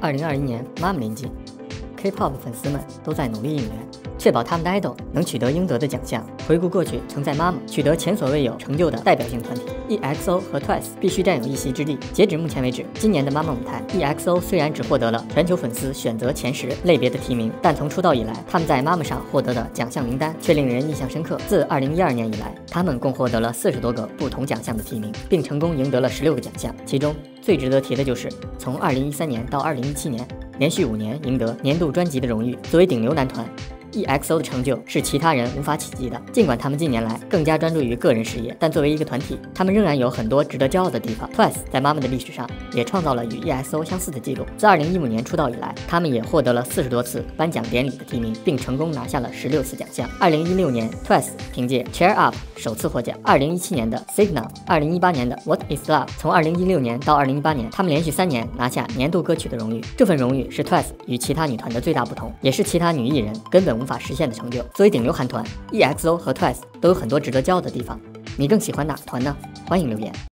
二零二一年妈妈临近，K-pop 粉丝们都在努力应援，确保他们的 idol 能取得应得的奖项。回顾过去，曾在妈妈取得前所未有成就的代表性团体 EXO 和 TWICE 必须占有一席之地。截止目前为止，今年的妈妈舞台，EXO 虽然只获得了全球粉丝选择前十类别的提名，但从出道以来，他们在妈妈上获得的奖项名单却令人印象深刻。自二零一二年以来，他们共获得了四十多个不同奖项的提名，并成功赢得了十六个奖项，其中。最值得提的就是，从二零一三年到二零一七年，连续五年赢得年度专辑的荣誉。作为顶流男团。EXO 的成就是其他人无法企及的。尽管他们近年来更加专注于个人事业，但作为一个团体，他们仍然有很多值得骄傲的地方。TWICE 在妈妈的历史上也创造了与 EXO 相似的记录。自2015年出道以来，他们也获得了四十多次颁奖典礼的提名，并成功拿下了十六次奖项。2016年，TWICE 凭借 Cheer Up 首次获奖。2017年的 Signal，2018 年的 What Is Love。从2016年到2018年，他们连续三年拿下年度歌曲的荣誉。这份荣誉是 TWICE 与其他女团的最大不同，也是其他女艺人根本。无法实现的成就。作为顶流韩团，EXO 和 TWICE 都有很多值得骄傲的地方。你更喜欢哪个团呢？欢迎留言。